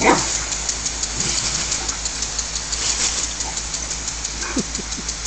Ha ha ha.